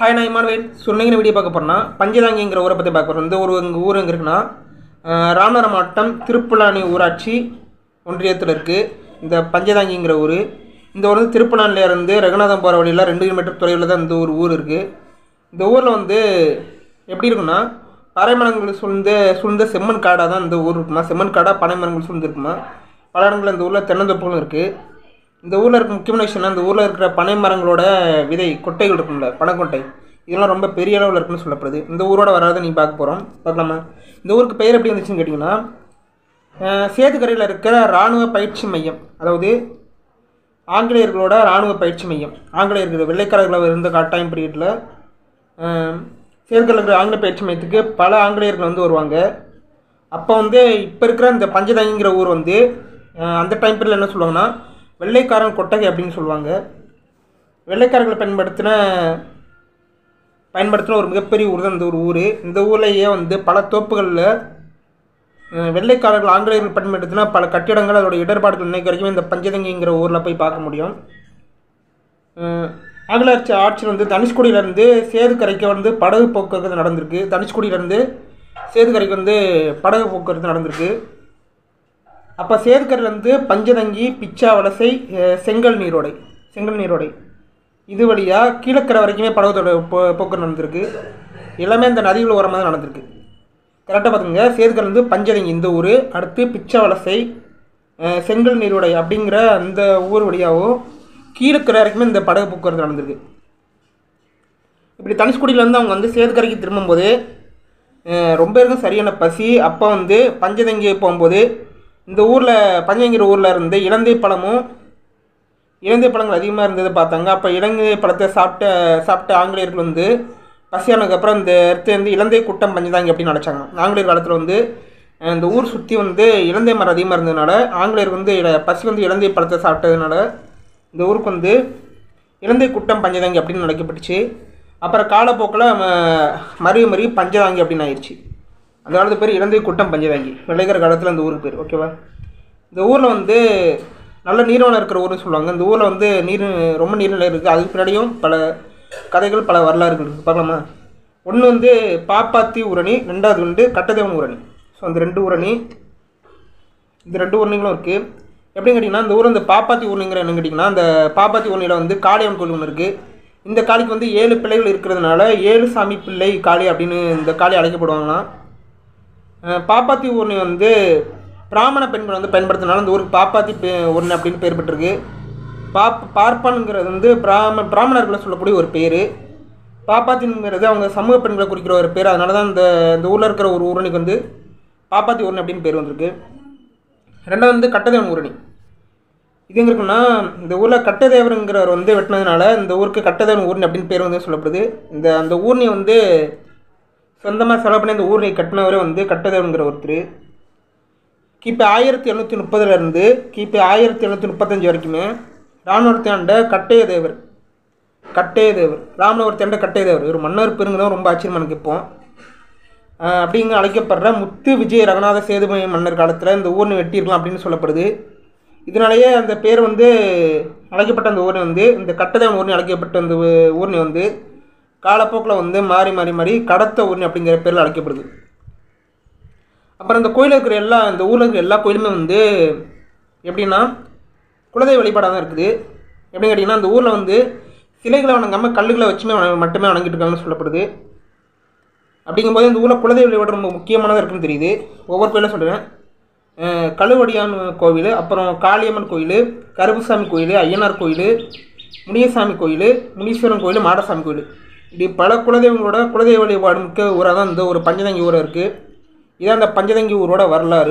Hi நான் Emmanuel. சொன்னீங்க video பார்க்க போறேன்னா பஞ்சதாங்கிங்கிற ஊரை பற்றி பார்க்க போகிறோம் இந்த ஊர் எங்கள் ஊர் எங்கே இருக்குன்னா அஹ், ராமநாதபுரம் மாவட்டம் திருப்புலானி ஊராட்சி ஒன்றியத்தில் இருக்குது இந்த பஞ்சதாங்கிங்கிற ஊர். இந்த ஊர் வந்து திருப்பலானில் இருந்து ரகுநாதம் போகிற வழியில் ரெண்டு கிலோமீட்டர் தொலைவில் தான் இந்த ஒரு ஊர் இருக்குது இந்த ஊரில் வந்து எப்படி இருக்குன்னா பனைமரங்கள் சூழ்ந்த சூழ்ந்த செம்மண் காடாக தான் இந்த ஊர் இருக்குமா? செம்மண் காடாக பனைமரங்கள் சூழ்ந்துருக்குமா? பல இடங்களில் இந்த ஊரில் தென்னந்தோப்புகளும் இருக்குது இந்த ஊரில் இருக்க முக்கியமான விஷயம்னா இந்த ஊரில் இருக்கிற பனை மரங்களோட விதை கொட்டைகள் இருக்கும்ல பனைக்கொட்டை இதெல்லாம் ரொம்ப பெரிய அளவில் இருக்குன்னு சொல்லப்படுது. இந்த ஊரோட வராத நீ பார்க்க போகிறோம் பார்க்கலாமா? இந்த ஊருக்கு பெயர் எப்படி வந்துச்சுன்னு கேட்டிங்கன்னா சேதுக்கரையில் இருக்கிற இராணுவ பயிற்சி மையம் அதாவது ஆங்கிலேயர்களோட இராணுவ பயிற்சி மையம். ஆங்கிலேயர்கள் வெள்ளைக்காரர்களாக இருந்த காட்டாயம் பீரியடில் சேதுக்கரையில் இருக்கிற ஆங்கில பயிற்சி மையத்துக்கு பல ஆங்கிலேயர்கள் வந்து வருவாங்க. அப்போ வந்து இப்போ இருக்கிற இந்த பஞ்சதங்கிங்கிற ஊர் வந்து அந்த டைம் பீரியடில் என்ன சொல்லுவாங்கன்னா வெள்ளைக்காரன் கொட்டகை அப்படின்னு சொல்லுவாங்க. வெள்ளைக்காரர்களை பயன்படுத்தின பயன்படுத்தின ஒரு மிகப்பெரிய ஊர் தான் இந்த ஒரு ஊர். இந்த ஊர்லேயே வந்து பல தோப்புகளில் வெள்ளைக்காரர்கள் ஆங்கிலேயர்கள் பயன்படுத்தினா பல கட்டிடங்கள் அதோட இடர்பாடுகள் இன்னைக்கு வரைக்கும் இந்த பஞ்சதங்கிங்கிற ஊரில் போய் பார்க்க முடியும். ஆங்கில ஆட்சி ஆட்சியில் வந்து தனுஷ்கோடியிலேருந்து சேதுக்கரைக்கு வந்து படகு போக்குவரத்து நடந்திருக்கு. தனுஷ்கோடியிலேருந்து சேதுக்கரைக்கு வந்து படகு போக்குவரத்து நடந்திருக்கு. அப்போ சேதுக்கரையிலேருந்து பஞ்சதங்கி பிச்சா வலசை செங்கல் நீரோடை. செங்கல் நீரோடை. இது வழியாக கீழக்கரை வரைக்குமே படகுத்தோட போ போக்குவரத்து நடந்திருக்கு. எல்லாமே இந்த நதிகள் ஓரமாக தான் நடந்திருக்கு. கரெக்டாக பார்த்துங்க சேதுக்கரையிலேருந்து பஞ்சதங்கி இந்த ஊர். அடுத்து பிச்சா வலசை செங்கல் நீரோடை அப்படிங்கிற அந்த ஊர் வழியாகவும் கீழக்கரை வரைக்குமே இந்த படகு போக்குவரத்து நடந்திருக்கு. இப்படி தனுஷ்குடியிலேருந்து அவங்க வந்து சேதுக்கரைக்கு திரும்பும்போது ரொம்ப இருக்கும் சரியான பசி. அப்போ வந்து பஞ்சதங்கி போகும்போது இந்த ஊரில் பஞ்சங்கிற ஊரில் இருந்து இலந்தை பழமும் இலந்தை பழங்கள் அதிகமாக இருந்தது பார்த்தாங்க. அப்போ இலங்கை பழத்தை சாப்பிட்ட சாப்பிட்ட ஆங்கிலேயர்கள் வந்து பசியானதுக்கப்புறம் இந்த இடத்துல வந்து இலந்தை கூட்டம் பஞ்சதாங்க அப்படின்னு நினச்சாங்க. ஆங்கிலேயர் காலத்தில் வந்து இந்த ஊர் சுற்றி வந்து இலந்தை மரம் அதிகமாக இருந்ததுனால ஆங்கிலேயர் வந்து பசி வந்து இலந்தை பழத்தை சாப்பிட்டதுனால இந்த ஊருக்கு வந்து இலந்தை கூட்டம் பஞ்சதாங்கி அப்படின்னு நினைக்கப்பட்டுச்சு அப்புறம் காலப்போக்கில் மறிய மறிய பஞ்சதாங்கி அப்படின்னு ஆயிடுச்சு. அந்த காலத்து பேர் இலந்தை குட்டம் பஞ்சதாங்கி வெள்ளைக்கார காலத்தில் அந்த ஊருக்கு பேர். ஓகேவா இந்த ஊரில் வந்து நல்ல நீர்வளம் இருக்கிற ஊர்னு சொல்லுவாங்க. இந்த ஊரில் வந்து நீர் ரொம்ப நீர்நிலை இருக்குது அதுக்கு பின்னாடியும் பல கதைகள் பல வரலாறுகள் இருக்குது பார்க்கலாமா? ஒன்று வந்து பாப்பாத்தி ஊரணி ரெண்டாவது வந்து கட்டதேவன் ஊரணி. ஸோ அந்த ரெண்டு ஊரணி இந்த ரெண்டு ஊரணிகளும் இருக்குது எப்படின்னு கேட்டிங்கன்னா இந்த ஊர் இந்த பாப்பாத்தி ஊர்ணிங்கிற என்னன்னு கேட்டிங்கன்னா அந்த பாப்பாத்தி ஊரணியில் வந்து காளியம்மன் கோயில் ஒன்று இருக்குது இந்த காளிக்கு வந்து ஏழு பிள்ளைகள் இருக்கிறதுனால ஏழு சாமி பிள்ளை காளி அப்படின்னு இந்த காளி அழைக்கப்படுவாங்களாம். பாப்பாத்தி ஊர்ணி வந்து பிராமண பெண்கள் வந்து பயன்படுத்தினாலும் இந்த ஊருக்கு பாப்பாத்தி பே ஊர்ணி அப்படின்னு பேர் பெற்றிருக்கு. பாப் பார்ப்பானுங்கிறது வந்து பிராம பிராமணர்களை சொல்லக்கூடிய ஒரு பேர். பாப்பாத்திங்கிறது அவங்க சமூக பெண்களை குறிக்கிற ஒரு பேர். அதனால தான் இந்த இந்த ஊரில் இருக்கிற ஒரு ஊரணிக்கு வந்து பாப்பாத்தி ஊரணி அப்படின்னு பேர் வந்திருக்கு. ரெண்டாவது வந்து கட்டதேவன் ஊரணி இது எங்கே இருக்குன்னா இந்த ஊரில் கட்டதேவருங்கிறவர் வந்து வெட்டினதுனால இந்த ஊருக்கு கட்டதேவன் ஊர்ணி அப்படின்னு பேர் வந்து சொல்லப்படுது. இந்த அந்த ஊர்ணி வந்து சொந்தமாக செலவு பண்ணி அந்த ஊர்ணி கட்டினவரே வந்து கட்டதேவனுங்கிற ஒருத்தர். கிபி ஆயிரத்தி எழுநூற்றி முப்பதுலேருந்து கிபி ஆயிரத்தி எழுநூற்றி முப்பத்தஞ்சு வரைக்குமே ராணுவத்தை ஆண்ட கட்டைய தேவர் கட்டைய தேவர் ராமனவரத்தை ஆண்ட கட்டைய தேவர் ஒரு மன்னர் பெருங்கதான் ரொம்ப ஆச்சரியமா எனக்கு இப்போ. அப்படிங்க அழைக்கப்படுற முத்து விஜய ரகுநாத சேதுபதி மன்னர் காலத்தில் இந்த ஊர்னு வெட்டியிருக்கலாம் அப்படின்னு சொல்லப்படுது. இதனாலேயே அந்த பேர் வந்து அழைக்கப்பட்ட அந்த ஊர்னி வந்து இந்த கட்டதேவன் ஊர்னி அழைக்கப்பட்ட அந்த ஊ- ஊர்னி வந்து காலப்போக்கில் வந்து மாறி மாறி மாறி கடத்த ஊர்னி அப்படிங்கிற பேரில் அழைக்கப்படுது. அப்புறம் இந்த கோயிலில் இருக்கிற எல்லா இந்த ஊரில் இருக்கிற எல்லா கோயிலுமே வந்து எப்படின்னா குலதெய்வ வழிபாடாக தான் இருக்குது. எப்படின்னு கேட்டிங்கன்னா அந்த ஊரில் வந்து சிலைகளை வணங்காமல் கல்லுகளை வச்சுமே மட்டுமே வணங்கிட்டு இருக்காங்கன்னு சொல்லப்படுது. அப்படிங்கும்போது இந்த ஊரில் குலதெய்வ வழிபாடு ரொம்ப முக்கியமானதாக இருக்குன்னு தெரியுது. ஒவ்வொரு கோயிலும் சொல்கிறேன் கழுவடியான் கோவில் அப்புறம் காளியம்மன் கோயில் கருப்புசாமி கோயில் ஐயனார் கோயில் முனியசாமி கோயில் முனீஸ்வரன் கோயில் மாடசாமி கோயில். இப்படி பல குலதெய்வங்களோட குலதெய்வ வழிபாடு மிக்க ஊராக தான் இந்த ஒரு பஞ்சதங்கி ஊராக இருக்குது இதான் அந்த பஞ்சதங்கி ஊரோட வரலாறு.